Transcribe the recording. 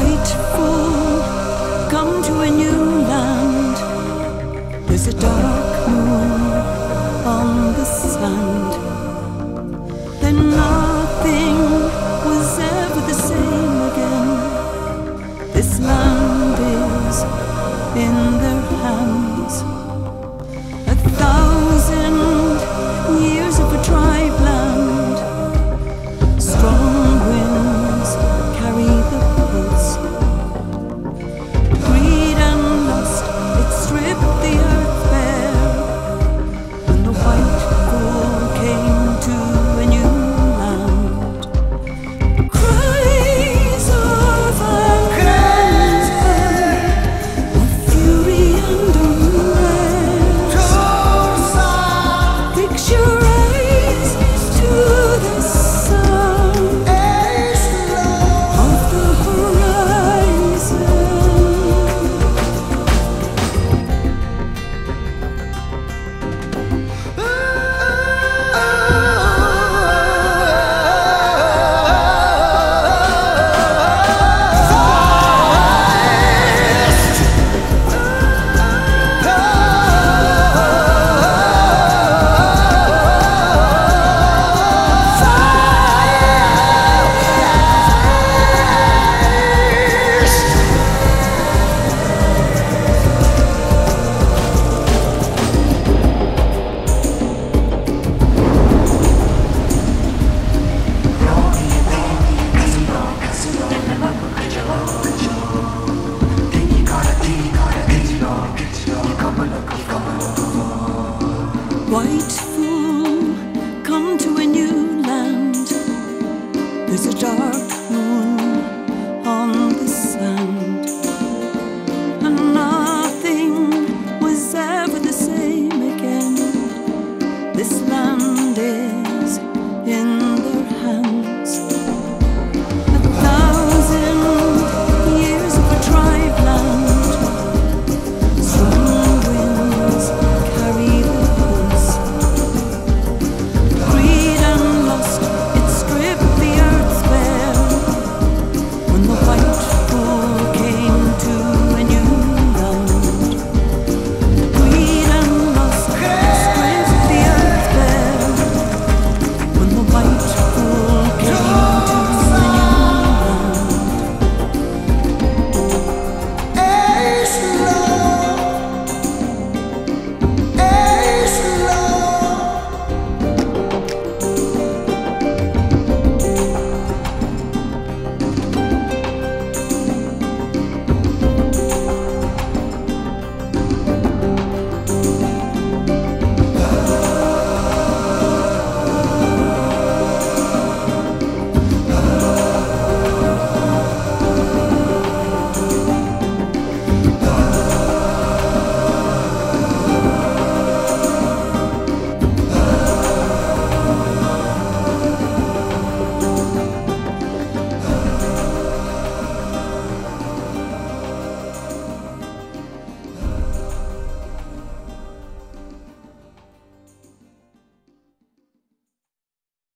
White fool, come to a new land. There's a dark moon on the sand. Then nothing was ever the same again. This land is in their hands.